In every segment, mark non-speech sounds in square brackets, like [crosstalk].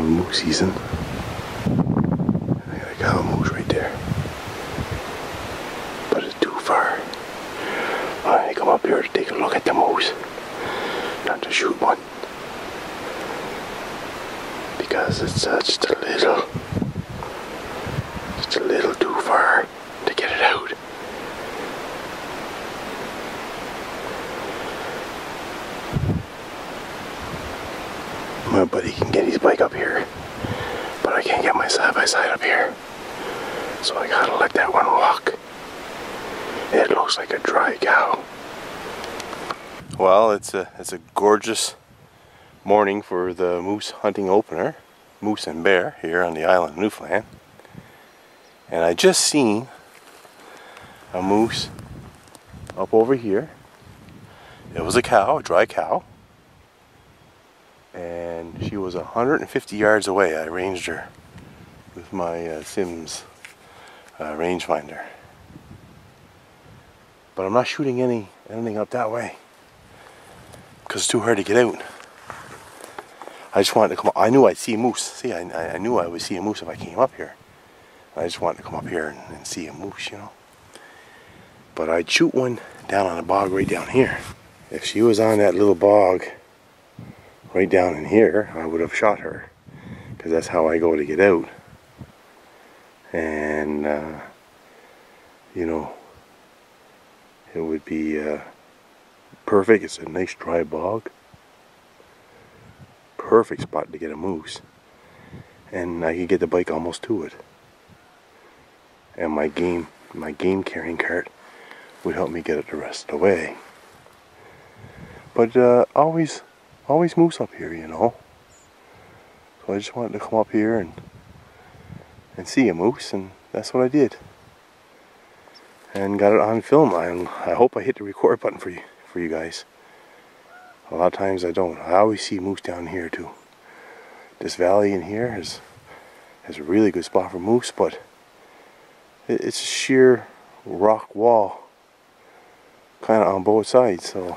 of moose season. I got a moose right there. But it's too far. I come up here to take a look at the moose. Not to shoot one. Because it's uh, just a little just a little too far to get it out. Buddy can get his bike up here, but I can't get my side by side up here. So I gotta let that one walk. It looks like a dry cow. Well, it's a it's a gorgeous morning for the moose hunting opener, moose and bear here on the island of Newfoundland. And I just seen a moose up over here. It was a cow, a dry cow. And she was 150 yards away. I ranged her with my uh, Sims uh, rangefinder. But I'm not shooting any anything up that way because it's too hard to get out. I just wanted to come. up. I knew I'd see a moose. See, I, I knew I would see a moose if I came up here. I just wanted to come up here and, and see a moose, you know. But I'd shoot one down on a bog right down here. If she was on that little bog right down in here, I would have shot her. Because that's how I go to get out. And, uh, you know, it would be uh, perfect. It's a nice dry bog. Perfect spot to get a moose. And I could get the bike almost to it and my game my game carrying cart would help me get it the rest of the way. But uh, always always moose up here, you know. So I just wanted to come up here and and see a moose, and that's what I did. And got it on film. I, I hope I hit the record button for you for you guys. A lot of times I don't. I always see moose down here too. This valley in here is has a really good spot for moose, but it's a sheer rock wall kind of on both sides so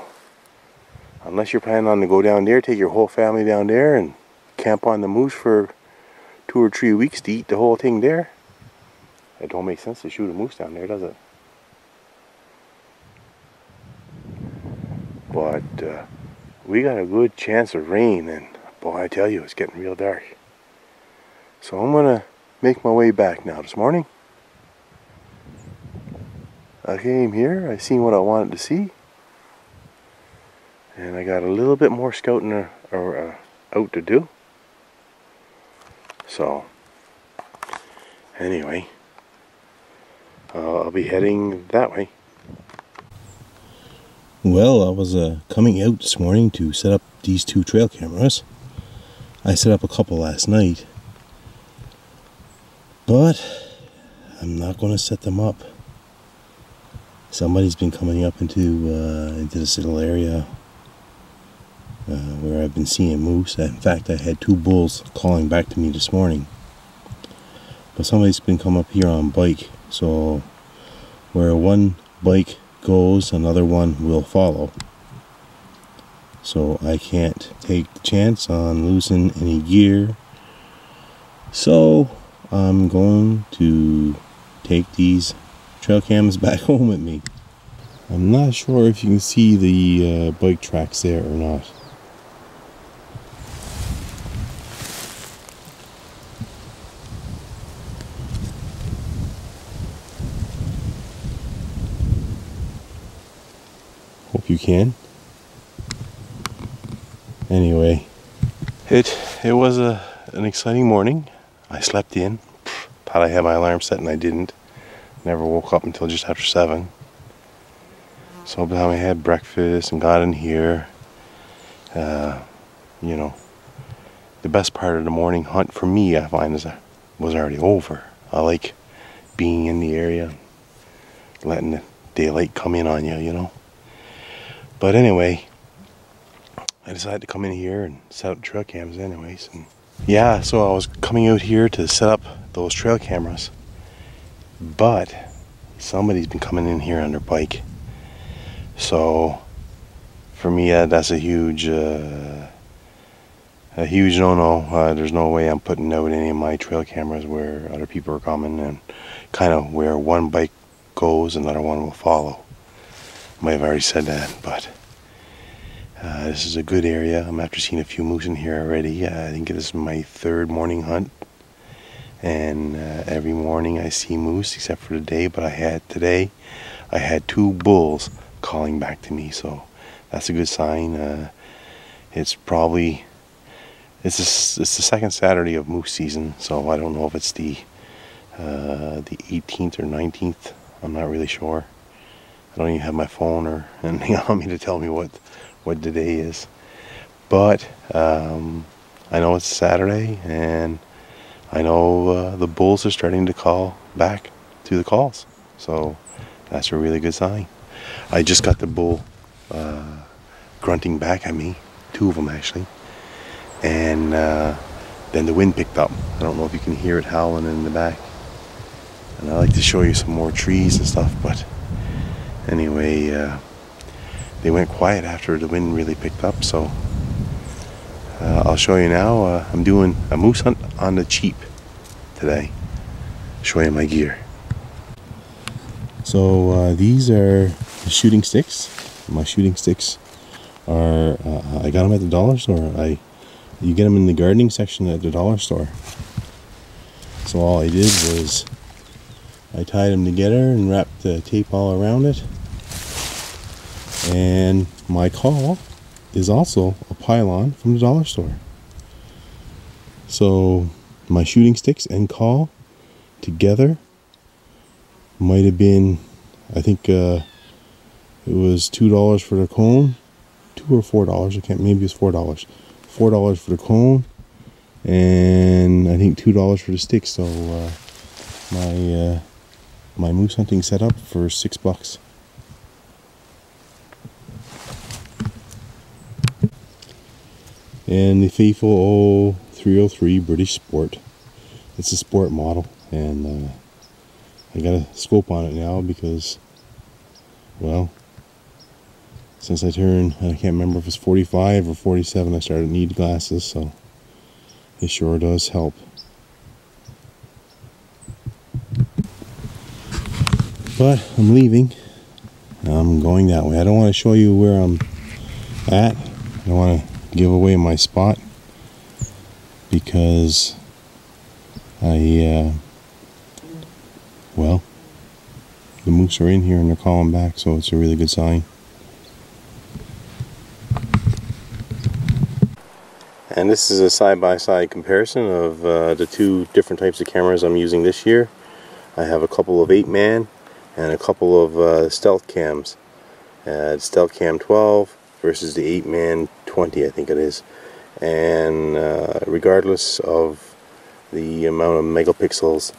unless you're planning on to go down there take your whole family down there and camp on the moose for two or three weeks to eat the whole thing there. It don't make sense to shoot a moose down there does it? But uh, we got a good chance of rain and boy I tell you it's getting real dark. So I'm gonna make my way back now this morning. I came here, I seen what I wanted to see, and I got a little bit more scouting or, or uh, out to do. So, anyway, uh, I'll be heading that way. Well, I was uh, coming out this morning to set up these two trail cameras. I set up a couple last night, but I'm not going to set them up somebody's been coming up into uh, into this little area uh, where I've been seeing moose. In fact, I had two bulls calling back to me this morning. But somebody's been coming up here on bike, so where one bike goes, another one will follow. So I can't take the chance on losing any gear. So I'm going to take these trail cams [laughs] back home with me. I'm not sure if you can see the uh, bike tracks there or not. You can. Anyway, it it was a an exciting morning. I slept in. Thought I had my alarm set and I didn't. Never woke up until just after 7. So by the time I had breakfast and got in here, uh, you know, the best part of the morning hunt for me, I find, is was already over. I like being in the area, letting the daylight come in on you, you know. But anyway, I decided to come in here and set up trail cams anyways. And yeah, so I was coming out here to set up those trail cameras. But somebody's been coming in here on their bike. So for me, uh, that's a huge, uh, a huge no-no. Uh, there's no way I'm putting out any of my trail cameras where other people are coming and kind of where one bike goes, another one will follow. Might have already said that, but uh, this is a good area. I'm after seeing a few moose in here already. Uh, I think this is my third morning hunt, and uh, every morning I see moose except for today. But I had today, I had two bulls calling back to me, so that's a good sign. Uh, it's probably it's a, it's the second Saturday of moose season, so I don't know if it's the uh, the 18th or 19th. I'm not really sure. I don't even have my phone or [laughs] anything on me to tell me what what the day is. But um, I know it's Saturday, and I know uh, the bulls are starting to call back to the calls. So that's a really good sign. I just got the bull uh, grunting back at me, two of them actually, and uh, then the wind picked up. I don't know if you can hear it howling in the back. And I like to show you some more trees and stuff, but anyway, uh, they went quiet after the wind really picked up. So uh, I'll show you now. Uh, I'm doing a moose hunt on the cheap today. Show you my gear. So uh, these are shooting sticks. My shooting sticks are uh, I got them at the dollar store. I you get them in the gardening section at the dollar store. So all I did was I tied them together and wrapped the tape all around it. And my call is also a pylon from the dollar store. So my shooting sticks and call together might have been, I think uh, it was two dollars for the cone, two or four dollars. I can't. Maybe it's four dollars. Four dollars for the cone, and I think two dollars for the stick. So uh, my uh, my moose hunting set up for six bucks. And the faithful 0303 British Sport. It's a sport model, and uh, I got a scope on it now because, well, since I turned, I can't remember if it's 45 or 47, I started to need glasses, so it sure does help. But I'm leaving. I'm going that way. I don't want to show you where I'm at. I don't want to give away my spot because I, uh, well, the moose are in here and they're calling back, so it's a really good sign. And this is a side-by-side comparison of uh, the two different types of cameras I'm using this year. I have a couple of Apeman and a couple of uh, stealth cams. Uh, stealth cam 12 versus the Apeman 20 I think it is. And uh, regardless of the amount of megapixels,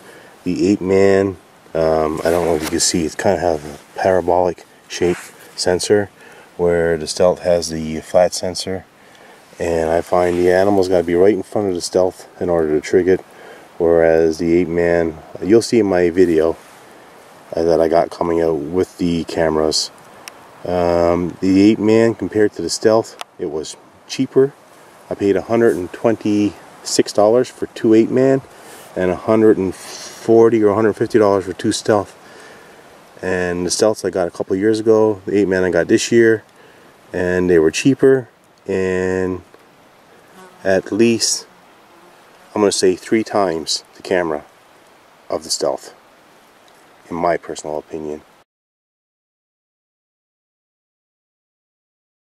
the Apeman um, I don't know if you can see, it kind of have a parabolic shape sensor where the stealth has the flat sensor and I find the animal's got to be right in front of the stealth in order to trigger it whereas the Apeman you'll see in my video uh, that I got coming out with the cameras. Um, the Apeman compared to the Stealth, it was cheaper. I paid $126 for two Apeman and 140 or $150 for two Stealth. And the Stealths I got a couple years ago, the Apeman I got this year, and they were cheaper and at least I'm going to say three times the camera of the Stealth in my personal opinion.